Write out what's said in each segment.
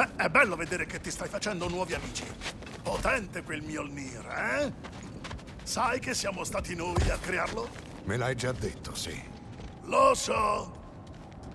Beh, è bello vedere che ti stai facendo nuovi amici. Potente quel Mjolnir, eh? Sai che siamo stati noi a crearlo? Me l'hai già detto, sì. Lo so.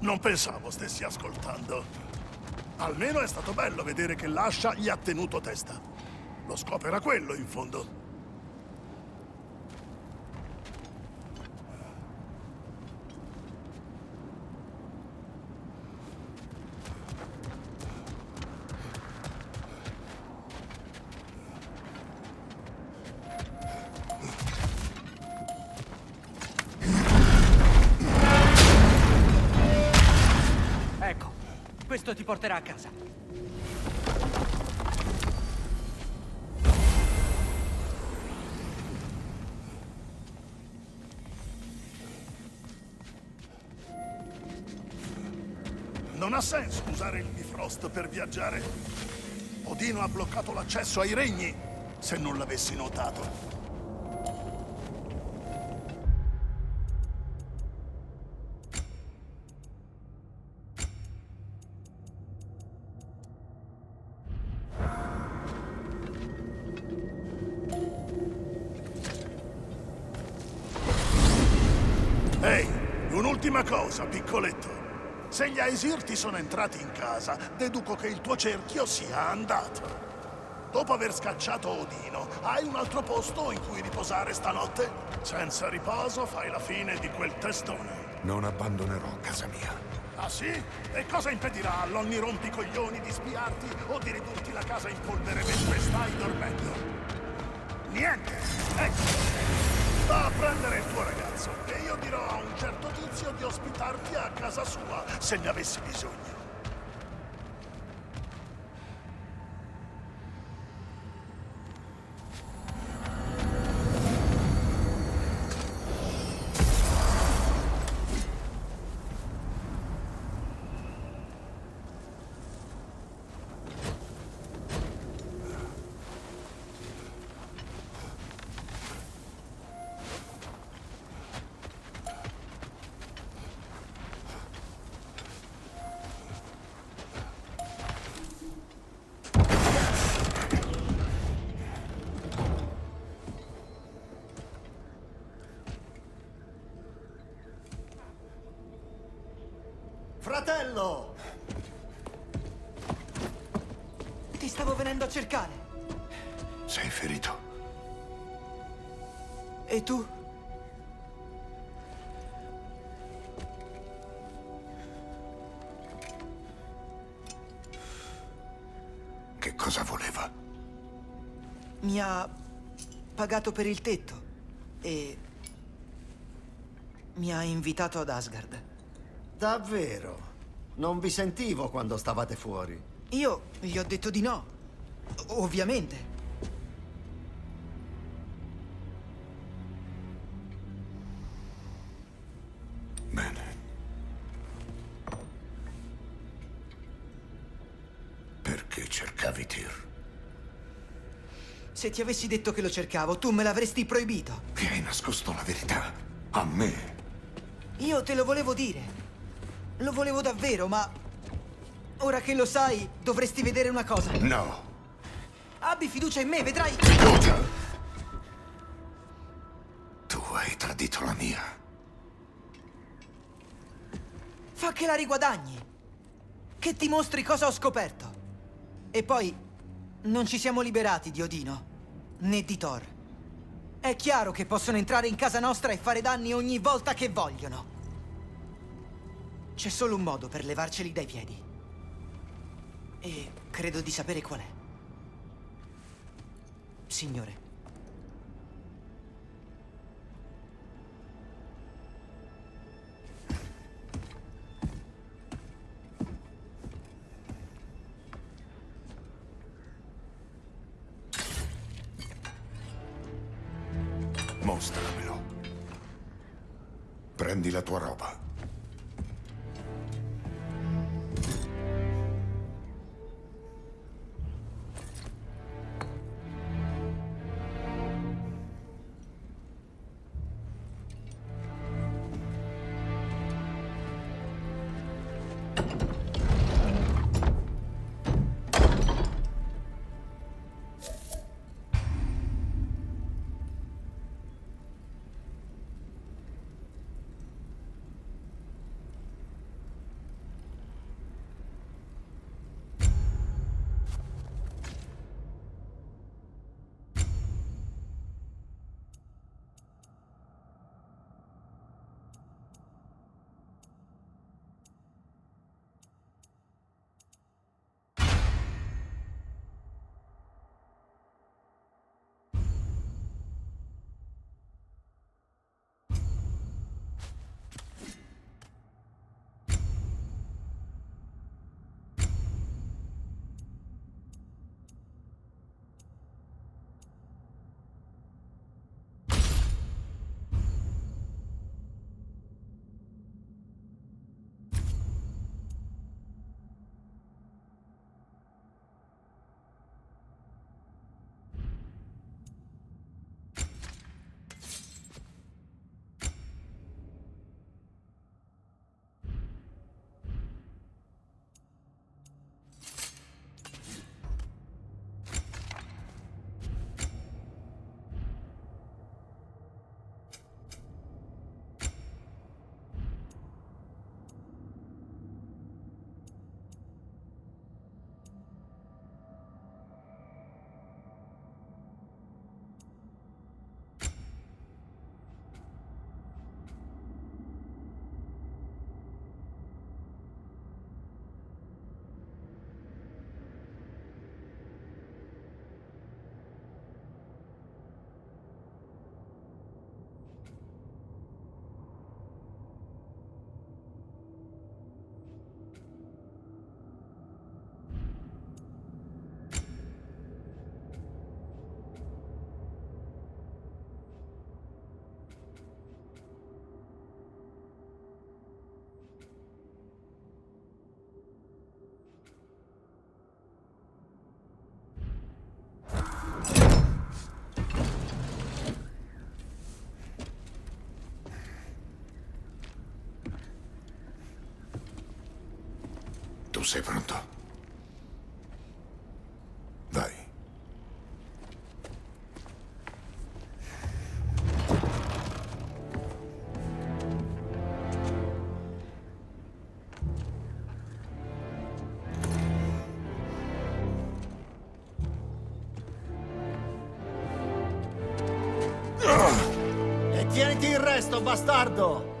Non pensavo stessi ascoltando. Almeno è stato bello vedere che l'ascia gli ha tenuto testa. Lo scopo era quello, in fondo. Porterà a casa. Non ha senso usare il Bifrost per viaggiare. Odino ha bloccato l'accesso ai regni, se non l'avessi notato. Un'ultima cosa, piccoletto. Se gli Aesir ti sono entrati in casa, deduco che il tuo cerchio sia andato. Dopo aver scacciato Odino, hai un altro posto in cui riposare stanotte? Senza riposo fai la fine di quel testone. Non abbandonerò casa mia. Ah sì? E cosa impedirà all'onni rompicoglioni di spiarti o di ridurti la casa in polvere mentre stai dormendo? Niente! Ecco! Va a prendere certo tizio di ospitarti a casa sua se ne avessi bisogno. Fratello! Ti stavo venendo a cercare. Sei ferito. E tu? Che cosa voleva? Mi ha pagato per il tetto e mi ha invitato ad Asgard. Davvero? Non vi sentivo quando stavate fuori. Io gli ho detto di no. Ovviamente. Bene. Perché cercavi Tyr? Se ti avessi detto che lo cercavo, tu me l'avresti proibito. Mi hai nascosto la verità. A me. Io te lo volevo dire. Lo volevo davvero, ma... Ora che lo sai, dovresti vedere una cosa. No. Abbi fiducia in me, vedrai... Fiducia! Tu hai tradito la mia. Fa che la riguadagni. Che ti mostri cosa ho scoperto. E poi, non ci siamo liberati di Odino, né di Thor. È chiaro che possono entrare in casa nostra e fare danni ogni volta che vogliono. C'è solo un modo per levarceli dai piedi. E credo di sapere qual è. Signore. Mostramelo. Prendi la tua roba. Sei pronto. Vai. E tieniti il resto, bastardo!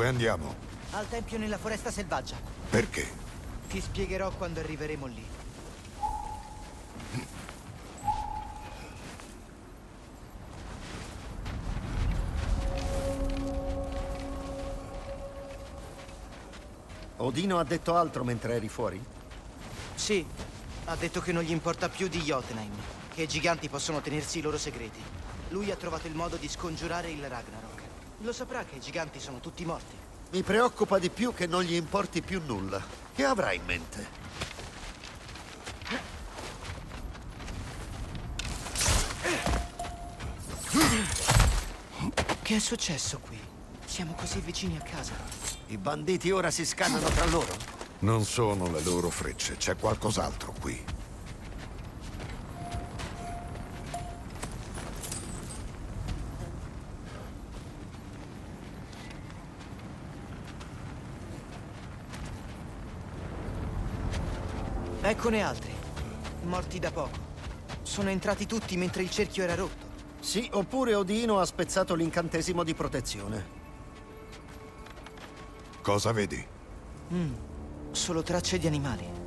Dove andiamo? Al tempio nella foresta selvaggia. Perché? Ti spiegherò quando arriveremo lì. Odino ha detto altro mentre eri fuori? Sì, ha detto che non gli importa più di Jotunheim, che i giganti possono tenersi i loro segreti. Lui ha trovato il modo di scongiurare il Ragnarok. Lo saprà che i giganti sono tutti morti. Mi preoccupa di più che non gli importi più nulla. Che avrà in mente? Che è successo qui? Siamo così vicini a casa. I banditi ora si scannano tra loro? Non sono le loro frecce, c'è qualcos'altro qui. Eccone altri, morti da poco. Sono entrati tutti mentre il cerchio era rotto. Sì, oppure Odino ha spezzato l'incantesimo di protezione. Cosa vedi? Solo tracce di animali.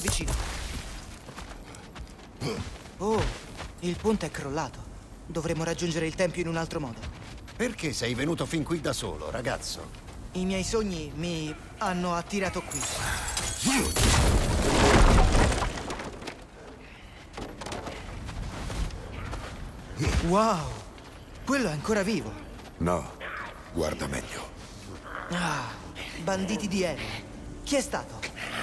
È vicino. Oh, il ponte è crollato. Dovremmo raggiungere il tempio in un altro modo. Perché sei venuto fin qui da solo, ragazzo? I miei sogni mi hanno attirato qui. Wow! Quello è ancora vivo. No, guarda meglio. Ah, banditi di Eren. Chi è stato?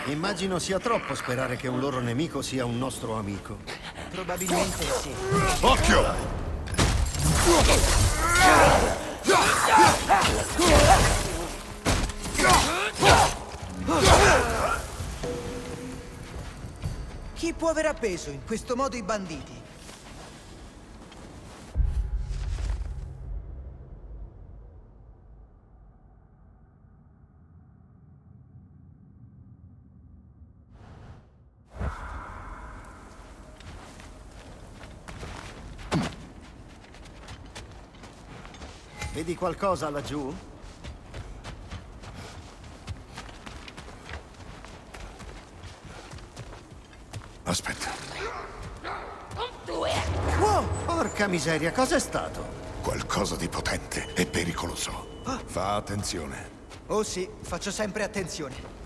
Immagino sia troppo sperare che un loro nemico sia un nostro amico. Probabilmente sì. Occhio! Chi può aver appeso in questo modo i banditi? Vedi qualcosa laggiù? Aspetta, Wow! Porca miseria, cos'è stato? qualcosa di potente e pericoloso. Fa attenzione. Oh sì, faccio sempre attenzione.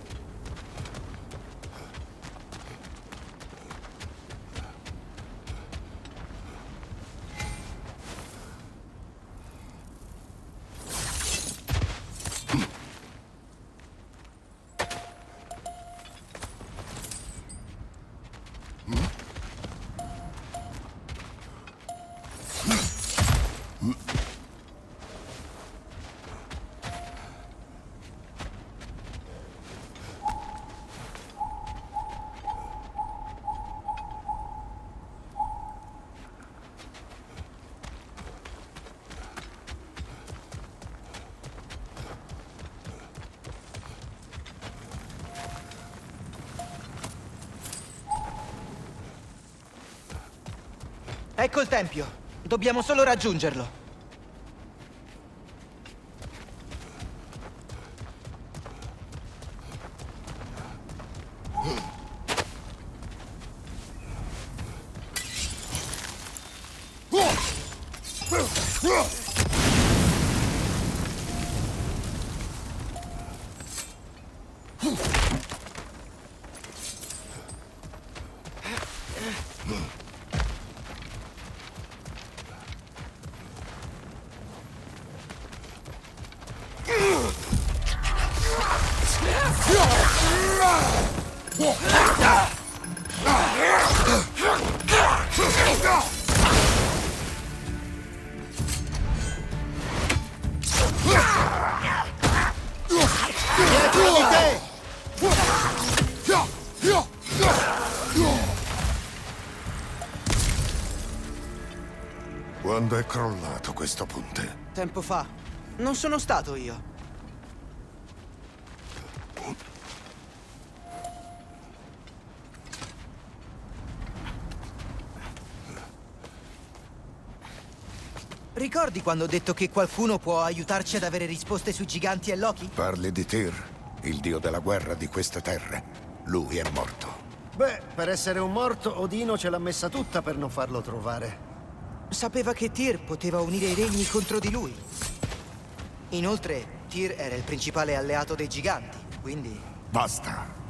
Ecco il tempio. Dobbiamo solo raggiungerlo. Quando è crollato questo ponte? Tempo fa. Non sono stato io. Ricordi quando ho detto che qualcuno può aiutarci ad avere risposte sui giganti e Loki? Parli di Tyr, il dio della guerra di queste terre. Lui è morto. Beh, per essere un morto, Odino ce l'ha messa tutta per non farlo trovare. Sapeva che Tyr poteva unire i regni contro di lui. Inoltre, Tyr era il principale alleato dei giganti, quindi... Basta.